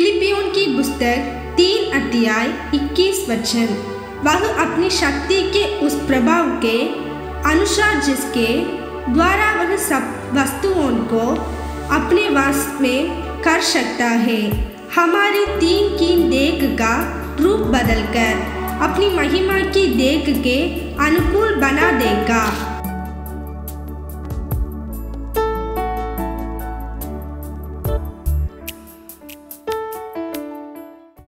फिलिपियों की पुस्तक तीन अध्याय इक्कीस वचन। वह अपनी शक्ति के उस प्रभाव के अनुसार जिसके द्वारा वह सब वस्तुओं को अपने वश में कर सकता है, हमारी तीन की देख का रूप बदलकर, अपनी महिमा की देख के अनुकूल बना